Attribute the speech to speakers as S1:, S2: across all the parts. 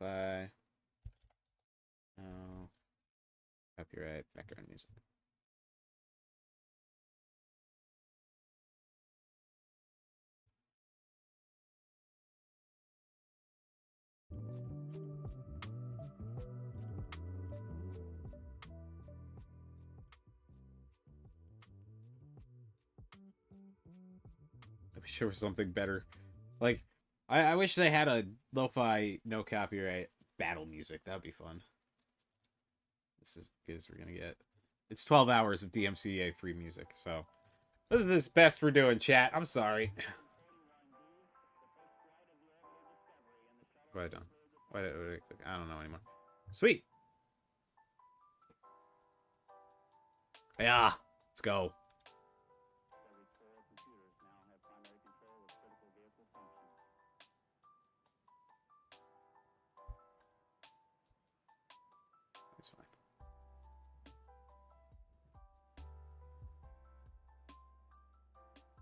S1: Lo-fi. No. Oh, copyright background music. I wish there was something better. Like, I, I wish they had a lo-fi, no copyright battle music. That'd be fun. This is as we're gonna get. It's 12 hours of DMCA free music, so this is the best we're doing, chat. I'm sorry. What I done? Why did, what did I? I don't know anymore. Sweet. Yeah, let's go.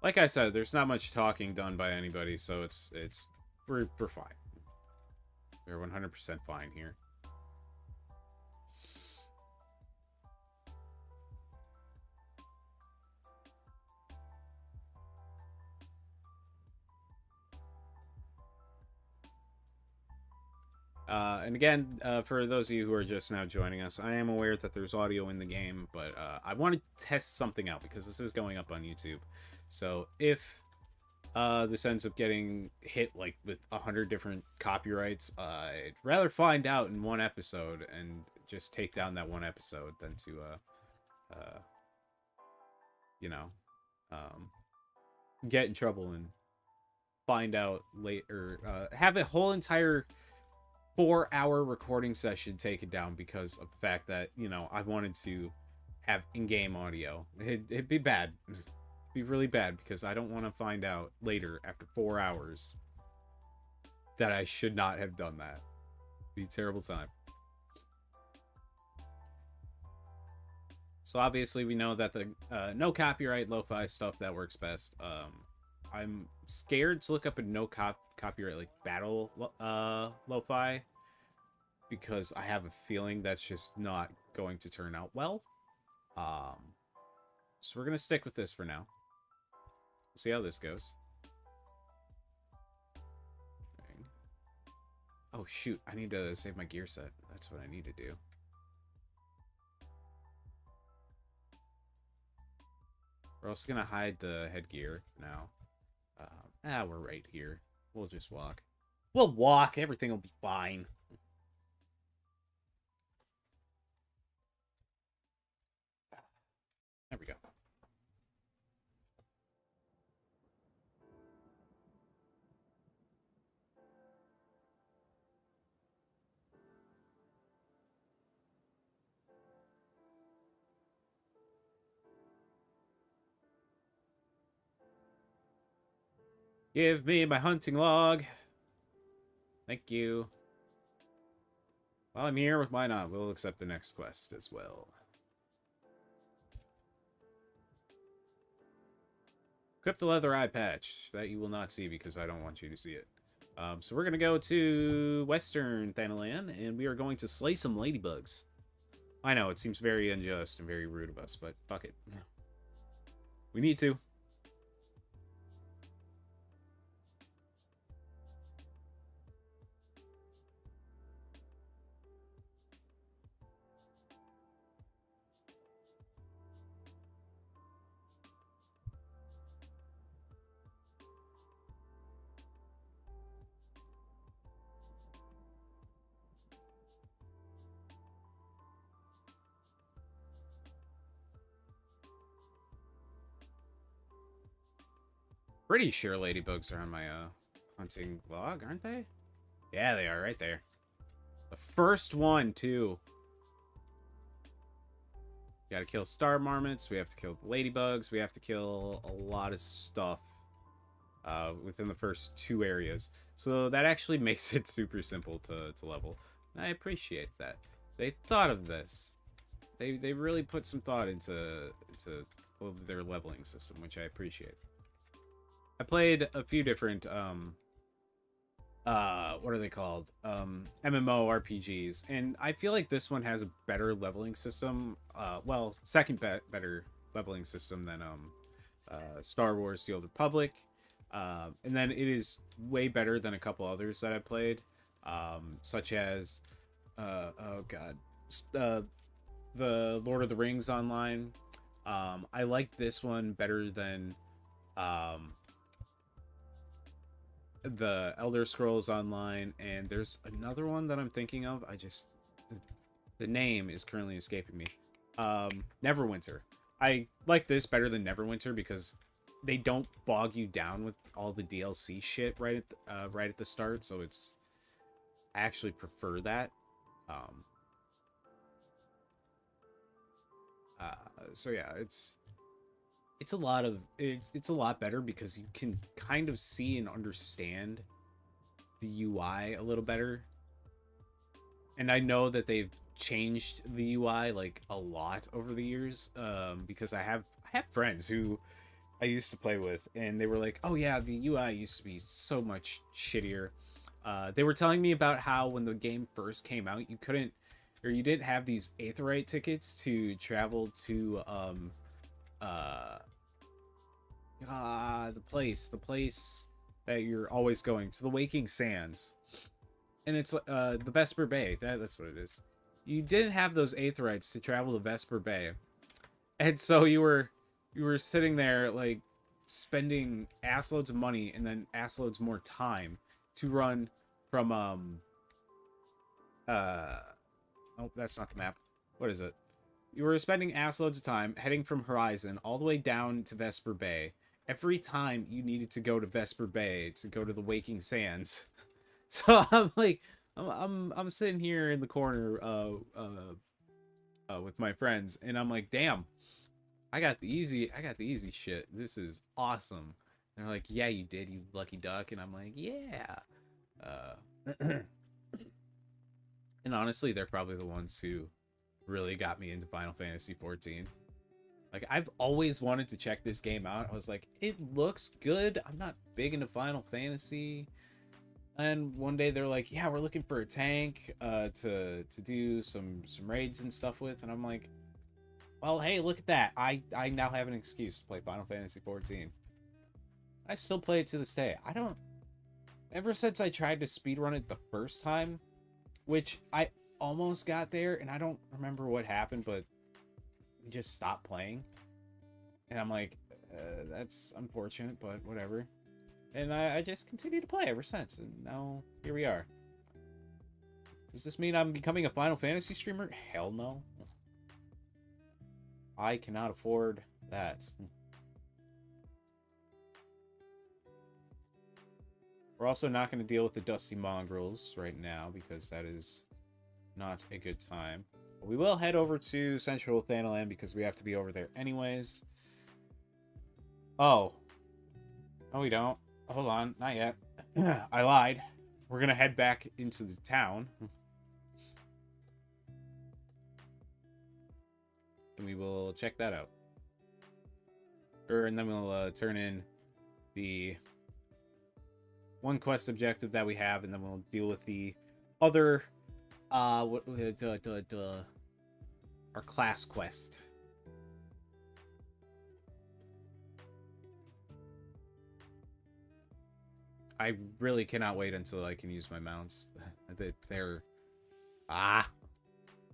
S1: Like I said, there's not much talking done by anybody, so it's it's we're we're fine. We're 100% fine here. Uh, and again, uh, for those of you who are just now joining us, I am aware that there's audio in the game, but uh, I want to test something out because this is going up on YouTube. So if uh, this ends up getting hit like with a hundred different copyrights, I'd rather find out in one episode and just take down that one episode than to, uh, uh, you know, um, get in trouble and find out later. Have a whole entire four hour recording session taken down because of the fact that you know I wanted to have in-game audio. It'd, it'd be bad, it'd be really bad because I don't want to find out later after four hours that I should not have done that. It'd be terrible time. So obviously we know that the uh, no copyright lo-fi stuff that works best. Um, I'm scared to look up a no cop copyright like battle uh lo-fi because I have a feeling that's just not going to turn out well. Um so we're gonna stick with this for now. See how this goes. Oh shoot, I need to save my gear set. That's what I need to do. We're also gonna hide the headgear now. Ah, we're right here. We'll just walk. We'll walk. Everything will be fine. There we go. Give me my hunting log. Thank you. While I'm here, with why not? We'll accept the next quest as well. Equip the leather eye patch. That you will not see because I don't want you to see it. Um, so we're going to go to Western Thanalan, and we are going to slay some ladybugs. I know, it seems very unjust and very rude of us, but fuck it. We need to. Pretty sure ladybugs are on my uh, hunting log, aren't they? Yeah, they are right there. The first one, too. Gotta kill star marmots. We have to kill ladybugs. We have to kill a lot of stuff uh, within the first two areas. So that actually makes it super simple to, to level. And I appreciate that. They thought of this. They, they really put some thought into, into their leveling system, which I appreciate. I played a few different um, uh what are they called? Um mmo rpgs and i feel like this one has a better leveling system uh well second be- better leveling system than um uh star wars the old republic uh, and then it is way better than a couple others that i played um such as uh oh god uh the lord of the rings online. Um i like this one better than um the Elder Scrolls Online, and there's another one that I'm thinking of. I just the, the name is currently escaping me. Um, Neverwinter. I like this better than Neverwinter because they don't bog you down with all the DLC shit right at the, uh, right at the start. So it's I actually prefer that. Um, uh, so yeah, it's it's a lot of it's, it's a lot better because you can kind of see and understand the UI a little better. And I know that they've changed the UI like a lot over the years um, because I have I have friends who I used to play with and they were like, "Oh yeah, the UI used to be so much shittier." Uh, they were telling me about how when the game first came out, you couldn't or you didn't have these Aetheryte tickets to travel to um uh ah the place the place that you're always going to the waking sands. And it's uh the vesper bay that, that's what it is. You didn't have those aetherytes to travel to vesper bay. And so you were you were sitting there like spending assloads of money and then assloads more time to run from um uh oh that's not the map. What is it? You were spending assloads of time heading from Horizon all the way down to Vesper Bay. Every time you needed to go to Vesper Bay to go to the Waking Sands. So I'm like, I'm I'm, I'm sitting here in the corner uh, uh, uh, with my friends, and I'm like, damn, I got the easy, I got the easy shit. This is awesome. And they're like, yeah, you did, you lucky duck, and I'm like, yeah. Uh, and honestly, they're probably the ones who really got me into Final Fantasy 14. Like I've always wanted to check this game out. I was like, it looks good. I'm not big into Final Fantasy. And one day they're like, yeah, we're looking for a tank uh, to to do some some raids and stuff with, and I'm like, well, hey, look at that. I I now have an excuse to play Final Fantasy 14. I still play it to this day. I don't. Ever since I tried to speedrun it the first time, which I almost got there, and I don't remember what happened, but just stopped playing. And I'm like, uh, that's unfortunate, but whatever. And I, I just continue to play ever since, and now here we are. Does this mean I'm becoming a Final Fantasy streamer? Hell no. I cannot afford that. We're also not going to deal with the Dusty Mongrels right now because that is not a good time. We will head over to Central Thanalan because we have to be over there anyways. Oh. No, we don't. Hold on, not yet. I lied. We're gonna head back into the town. And we will check that out. Or, and then we'll uh, turn in the one quest objective that we have, and then we'll deal with the other uh, uh, uh, uh, our class quest. I really cannot wait until I can use my mounts. They're ah,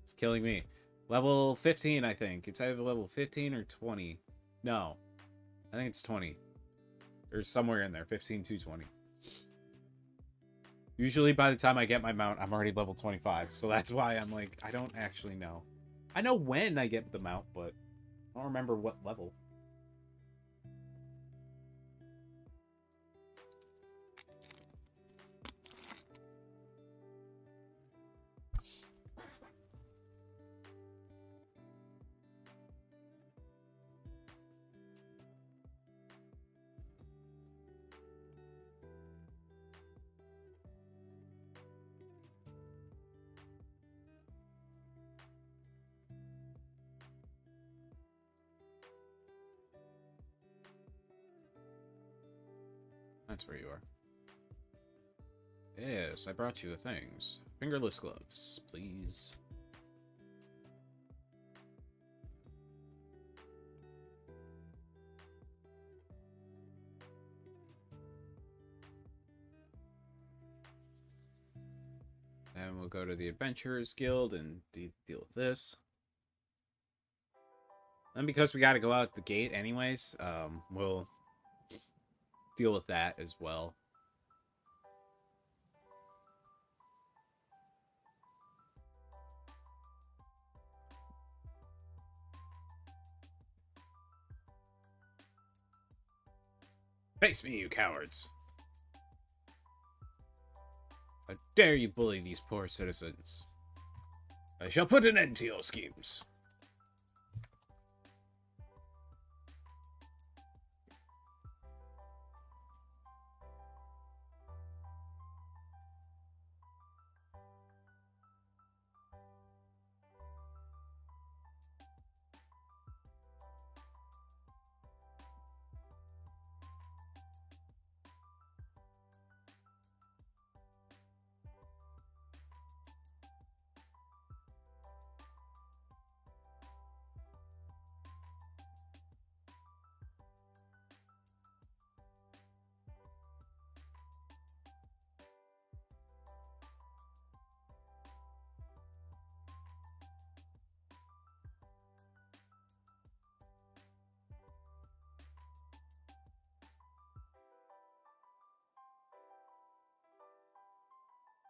S1: it's killing me. Level 15, I think. It's either level 15 or 20. No, I think it's 20, or somewhere in there, 15 to 20. Usually by the time I get my mount, I'm already level 25. So that's why I'm like, I don't actually know. I know when I get the mount, but I don't remember what level. That's where you are. Yes, I brought you the things. Fingerless gloves, please. And we'll go to the Adventurers Guild and de deal with this. And because we got to go out the gate anyways, um, we'll deal with that as well. Face me, you cowards! How dare you bully these poor citizens? I shall put an end to your schemes.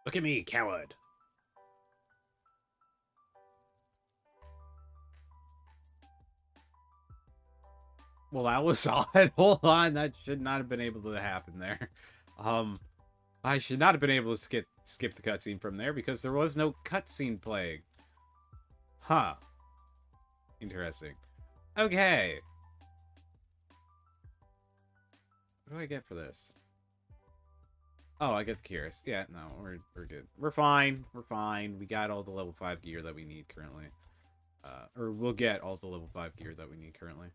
S1: Look at me, coward. Well, that was odd. Hold on, that should not have been able to happen there. Um, I should not have been able to skip skip the cutscene from there because there was no cutscene playing. Huh. Interesting. Okay. What do I get for this? Oh, I get the Cuirass. Yeah, no, we're, we're good. We're fine. We're fine. We got all the level 5 gear that we need currently. Uh, or we'll get all the level 5 gear that we need currently.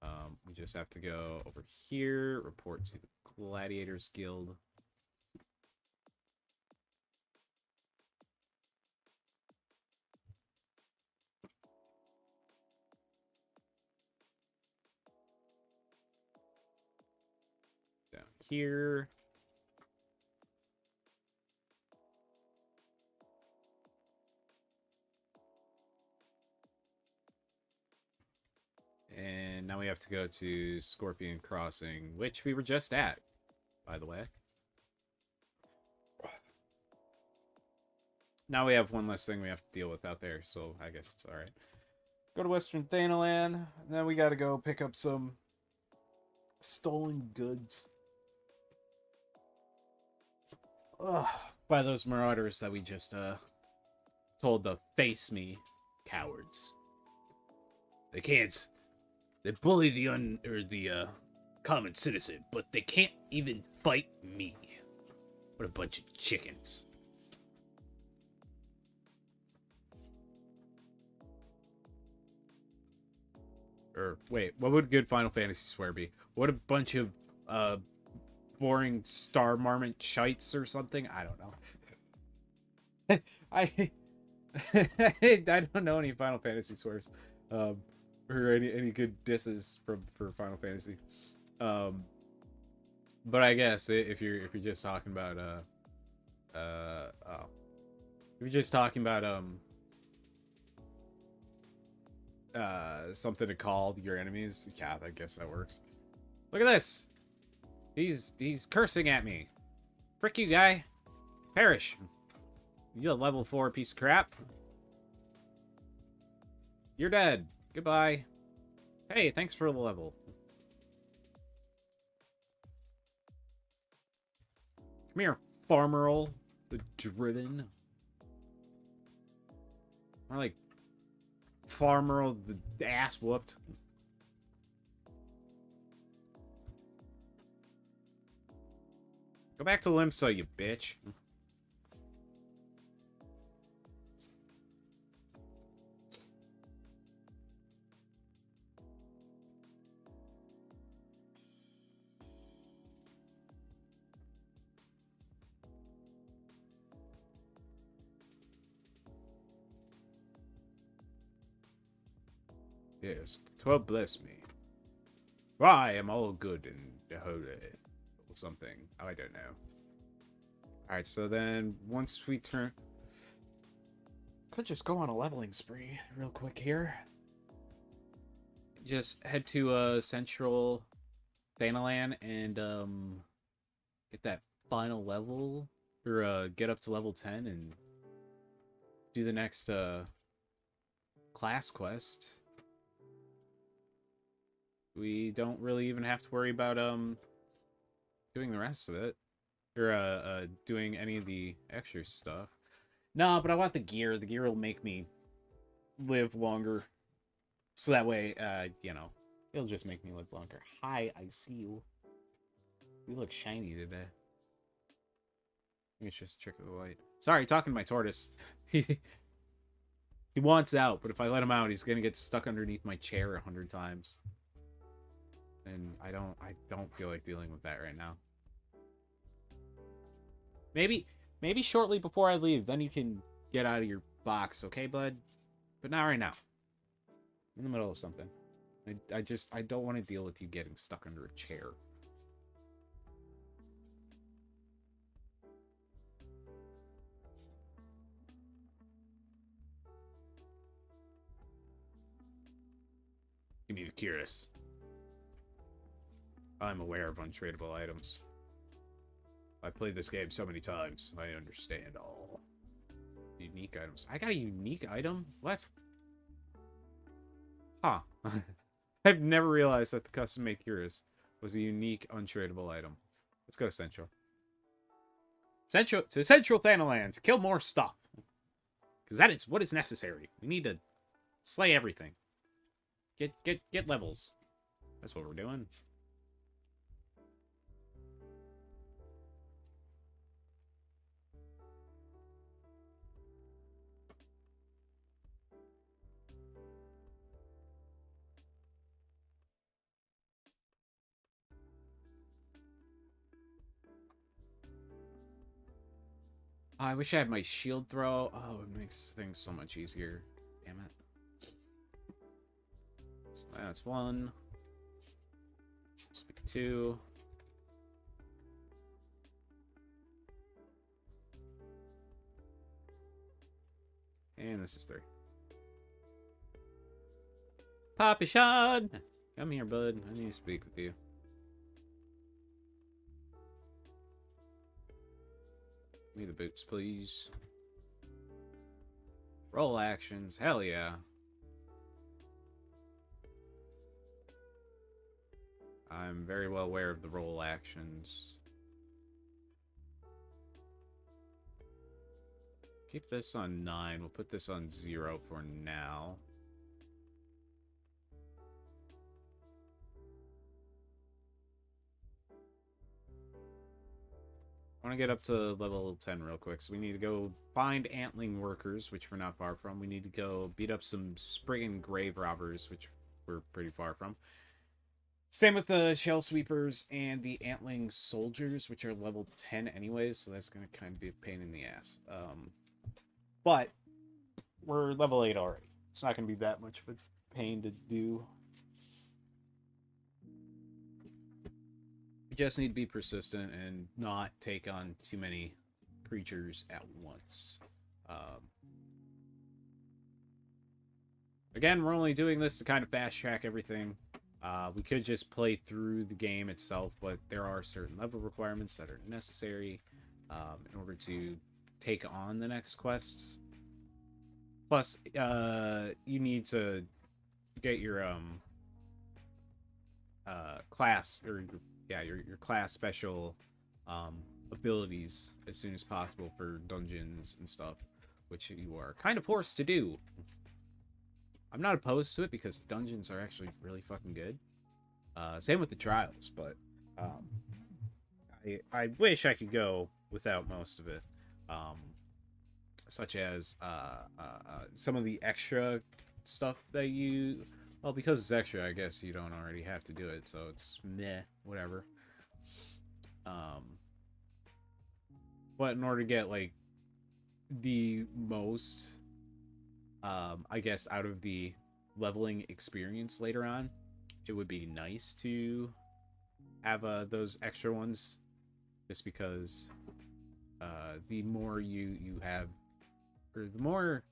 S1: Um, we just have to go over here, report to the Gladiators Guild. Down here. And now we have to go to Scorpion Crossing, which we were just at, by the way. Now we have one less thing we have to deal with out there, so I guess it's alright. Go to Western Thanalan, then we gotta go pick up some stolen goods. Ugh, by those marauders that we just, uh, told to face me, cowards. They can't they bully the un or the uh, common citizen, but they can't even fight me. What a bunch of chickens. Or wait, what would good Final Fantasy swear be? What a bunch of uh boring star marmot shites or something? I don't know. I I don't know any Final Fantasy swears. Um or any any good disses from for Final Fantasy. Um, but I guess if you're if you're just talking about uh uh oh, if you're just talking about um uh something to call your enemies, yeah, I guess that works. Look at this. He's he's cursing at me. Frick you, guy. Perish. You a level four piece of crap. You're dead. Goodbye. Hey, thanks for the level. Come here, Farmerl, the Driven. Or like Farmerl, the ass whooped. Go back to Limsa, you bitch. Yes, twelve bless me. For I am all good and holy. Or something. I don't know. Alright, so then once we turn... Could just go on a leveling spree real quick here. Just head to uh, Central Thanalan and um, get that final level. Or uh, get up to level 10 and do the next uh, class quest we don't really even have to worry about um doing the rest of it or uh, uh doing any of the extra stuff. No but i want the gear. The gear will make me live longer. So that way uh you know it'll just make me live longer. Hi i see you. You look shiny today. It's just a trick of the light. Sorry talking to my tortoise. He he wants out but if i let him out he's gonna get stuck underneath my chair a hundred times and I don't I don't feel like dealing with that right now. Maybe maybe shortly before I leave, then you can get out of your box, okay, bud? But not right now. I'm in the middle of something. I, I just I don't want to deal with you getting stuck under a chair. Give me the Cuirass. I'm aware of untradeable items. I played this game so many times, I understand all. Unique items. I got a unique item? What? Huh. I've never realized that the custom-made Cuirass was a unique, untradeable item. Let's go to Central. Central to Central Thanalan to kill more stuff. Because that is what is necessary. We need to slay everything. Get get get levels. That's what we're doing. Oh, I wish I had my shield throw. Oh, it makes things so much easier. Damn it. So that's one. Speak two. And this is three. Papa Sean! Come here, bud. I need to speak with you. Me the boots, please. Role actions. Hell yeah. I'm very well aware of the role actions. Keep this on 9. We'll put this on 0 for now. I want to get up to level 10 real quick. So we need to go find Antling Workers, which we're not far from. We need to go beat up some Spriggan Grave Robbers, which we're pretty far from. Same with the Shell Sweepers and the Antling Soldiers, which are level 10 anyways, so that's going to kind of be a pain in the ass. Um, but we're level 8 already. It's not going to be that much of a pain to do. You just need to be persistent and not take on too many creatures at once. Um, again, we're only doing this to kind of fast track everything. Uh, we could just play through the game itself, but there are certain level requirements that are necessary um, in order to take on the next quests. Plus, uh, you need to get your um, uh, class or yeah, your, your class special um, abilities as soon as possible for dungeons and stuff, which you are kind of forced to do. I'm not opposed to it because dungeons are actually really fucking good. Uh, same with the trials, but um, I I wish I could go without most of it, um, such as uh, uh, uh, some of the extra stuff that you well, because it's extra, I guess you don't already have to do it, so it's meh, whatever. Um, but in order to get, like, the most, um, I guess, out of the leveling experience later on, it would be nice to have uh, those extra ones, just because uh, the more you you have, or the more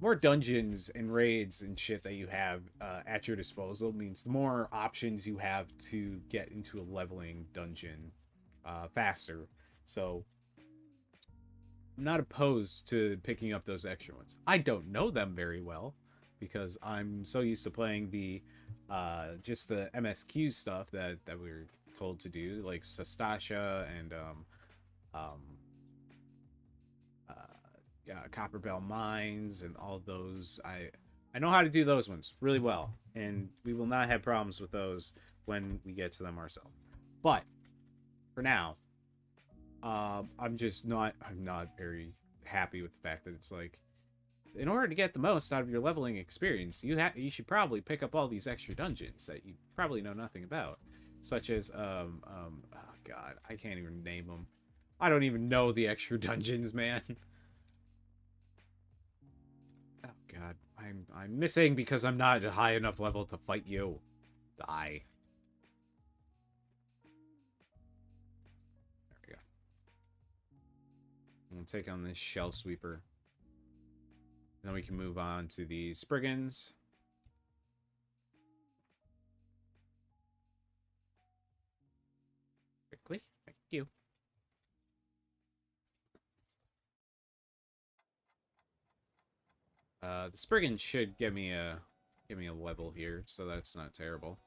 S1: more dungeons and raids and shit that you have uh, at your disposal means the more options you have to get into a leveling dungeon uh, faster. So I'm not opposed to picking up those extra ones. I don't know them very well because I'm so used to playing the uh, just the MSQ stuff that that we are told to do, like Sastasha and um, um, yeah, Copperbell Mines and all those. I I know how to do those ones really well, and we will not have problems with those when we get to them ourselves. But for now, um, I'm just not I'm not very happy with the fact that it's like in order to get the most out of your leveling experience, you have you should probably pick up all these extra dungeons that you probably know nothing about, such as um um oh god I can't even name them. I don't even know the extra dungeons, man. I'm I'm missing because I'm not at a high enough level to fight you. Die. There We'll take on this Shell Sweeper. Then we can move on to the Spriggans. Uh, the Spriggan should give me a give me a level here, so that's not terrible.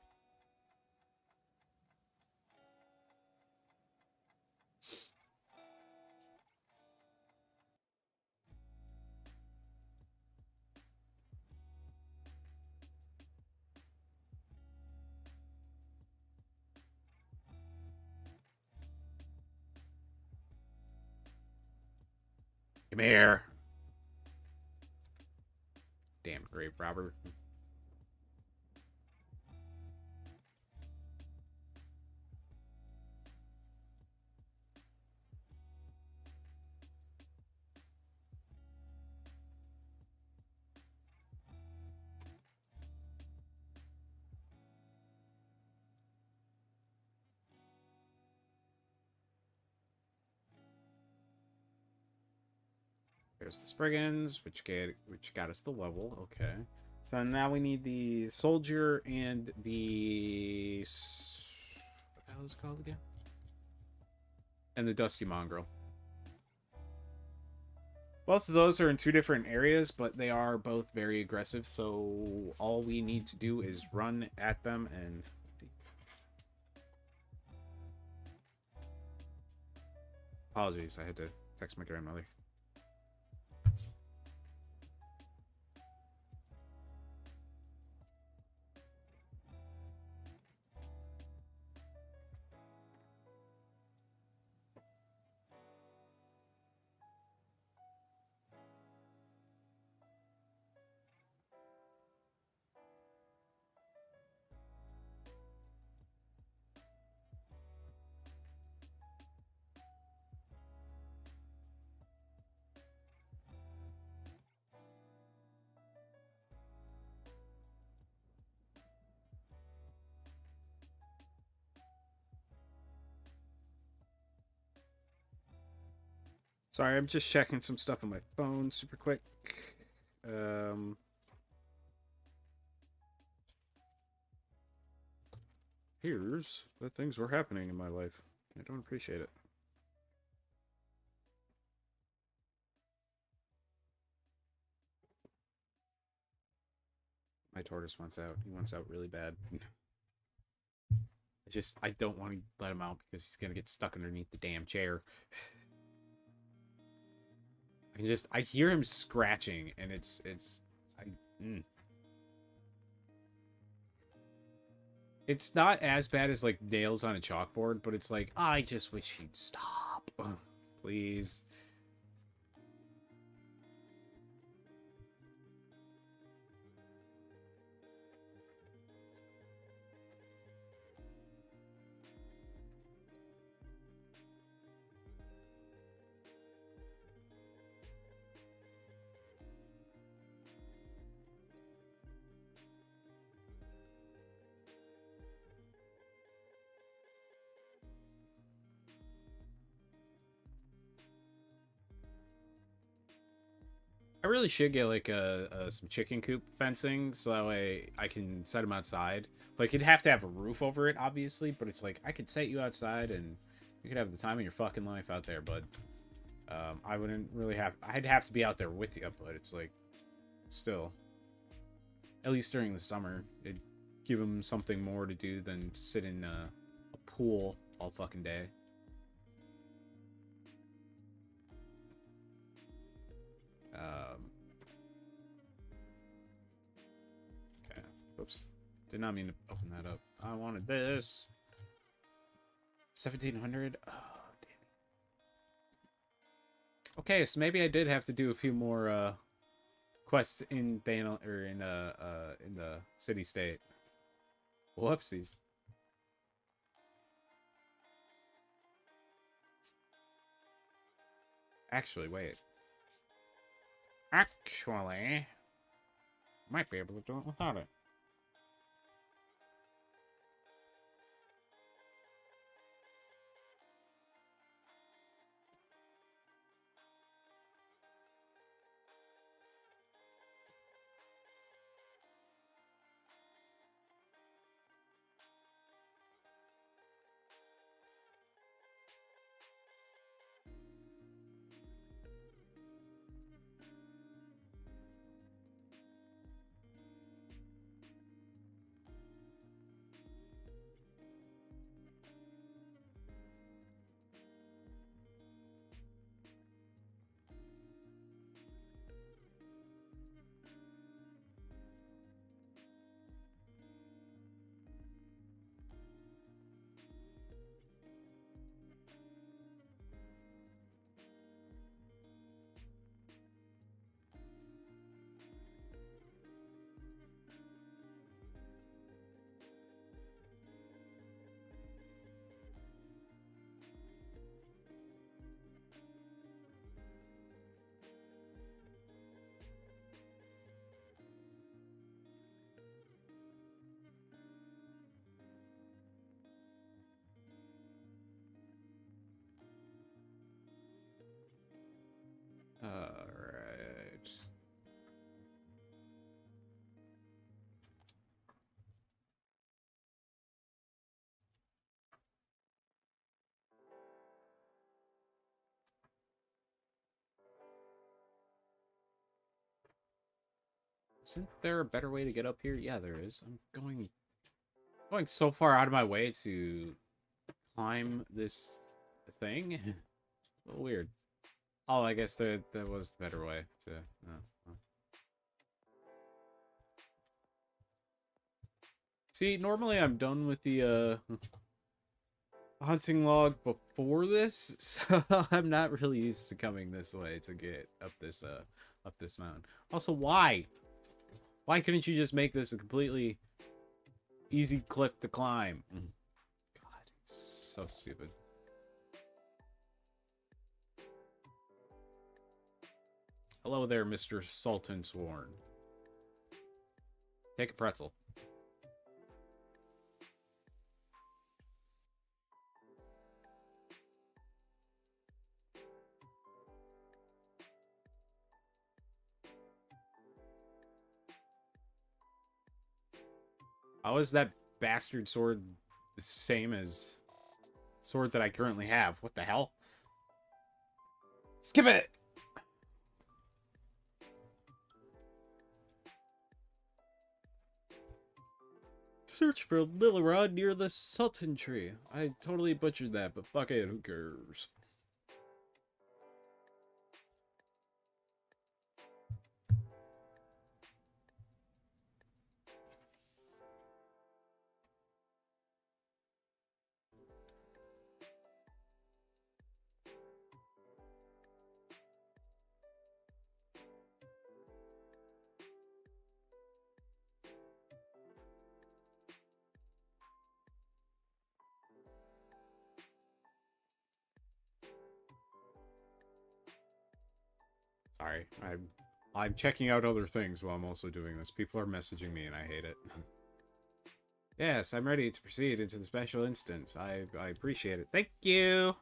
S1: Come here. Grave robber. There's the Spriggans, which get which got us the level. Okay. So now we need the soldier and the what the hell is called again? And the dusty mongrel. Both of those are in two different areas, but they are both very aggressive. So all we need to do is run at them and. Apologies, I had to text my grandmother. Sorry, I'm just checking some stuff on my phone super quick. Um, here's the things were happening in my life. I don't appreciate it. My tortoise wants out. He wants out really bad. I just, I don't want to let him out because he's going to get stuck underneath the damn chair. I can just I hear him scratching, and it's it's I. Mm. It's not as bad as like nails on a chalkboard, but it's like I just wish he'd stop, please. Really should get like a, a some chicken coop fencing so that way I can set them outside. Like you'd have to have a roof over it, obviously, but it's like I could set you outside and you could have the time of your fucking life out there, bud. um, I wouldn't really have. I'd have to be out there with you, but it's like still, at least during the summer, it'd give them something more to do than to sit in uh, a pool all fucking day. Um, okay. Oops. Did not mean to open that up. I wanted this. 1700. Oh, damn. Okay, so maybe I did have to do a few more uh, quests in Dana or in uh, uh in the city state. Whoopsies. Actually, wait. Actually, might be able to do it without it. Isn't there a better way to get up here? Yeah, there is. I'm going going so far out of my way to climb this thing. a little weird. Oh, I guess there that was the better way to. Oh, well. See, normally I'm done with the uh, hunting log before this, so I'm not really used to coming this way to get up this uh up this mountain. Also, why? Why couldn't you just make this a completely easy cliff to climb? Mm. God, it's so stupid. Hello there, Mr. Sultansworn. Take a pretzel. How is that bastard sword the same as sword that I currently have? What the hell? Skip it! Search for Lilirod near the Sultantree. I totally butchered that, but fuck it, who cares? Sorry, I'm I'm checking out other things while I'm also doing this. People are messaging me and I hate it. yes, I'm ready to proceed into the special instance. I I appreciate it. Thank you.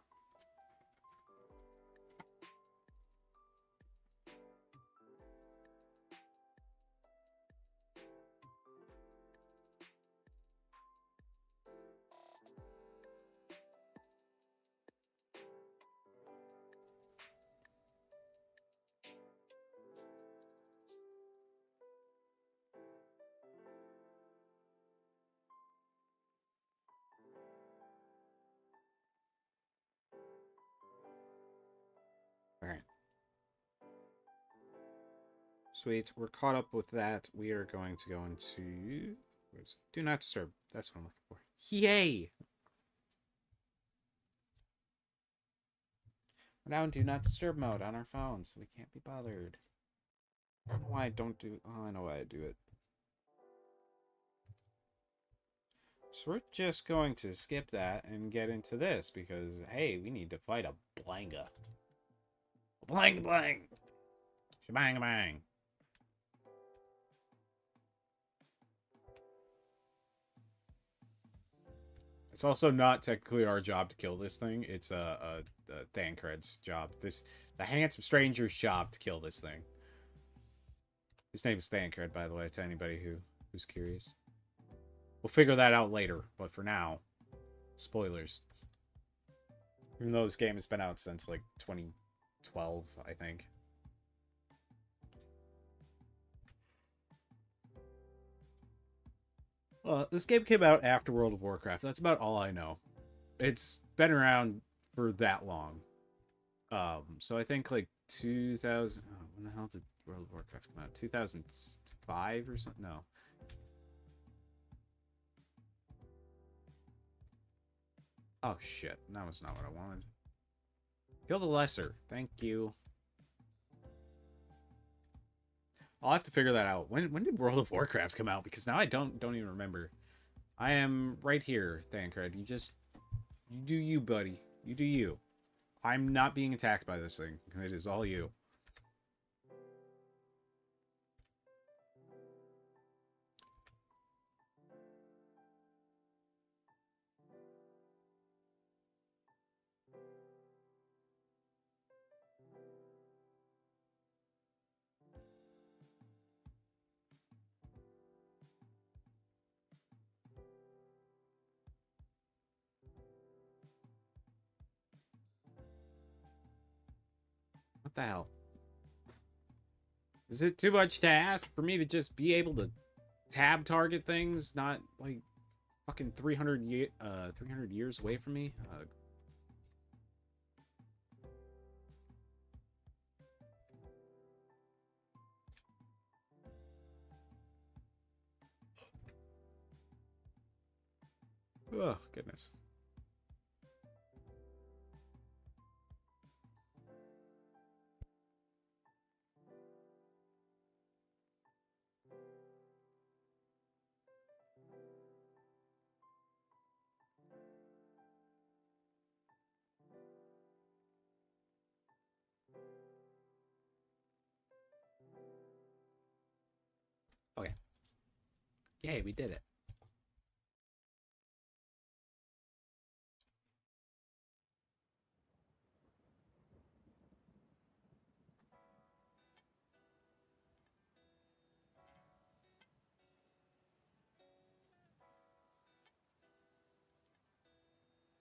S1: Sweet. We're caught up with that. We are going to go into... Do not disturb. That's what I'm looking for. Yay! We're now in do not disturb mode on our phones. So we can't be bothered. I don't know why I don't do... Oh, I know why I do it. So we're just going to skip that and get into this because, hey, we need to fight a Blanga. Blang blang! Shabang bang! It's also not technically our job to kill this thing. It's a, a, a Thancred's job. This the handsome stranger's job to kill this thing. His name is Thancred, by the way, to anybody who who's curious. We'll figure that out later, but for now, spoilers. Even though this game has been out since like 2012, I think. Uh, this game came out after World of Warcraft. That's about all I know. It's been around for that long. Um, so I think like 2000. Oh, when the hell did World of Warcraft come out? 2005 or something? No. Oh shit, that was not what I wanted. Kill the lesser. Thank you. I'll have to figure that out. When when did World of Warcraft come out? Because now I don't don't even remember. I am right here, Thancred. You just you do you, buddy. You do you. I'm not being attacked by this thing. It is all you. The hell? Is it too much to ask for me to just be able to tab target things, not like fucking 300 ye uh 300 years away from me? Uh, Oh, goodness. Yay, we did it.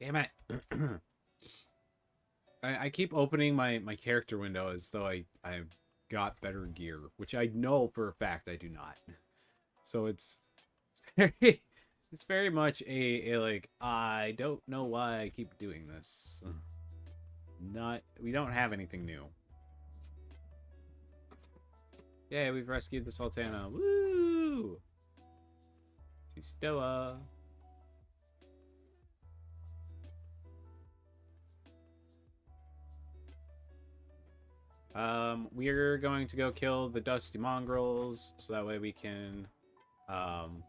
S1: Damn it. I, I keep opening my, my character window as though I, I've got better gear, which I know for a fact I do not. So it's, it's very it's very much a, a like I don't know why I keep doing this. Not we don't have anything new. Yeah, we've rescued the Sultana. Woo! Sistoa. Um, we're going to go kill the Dusty Mongrels, so that way we can, um,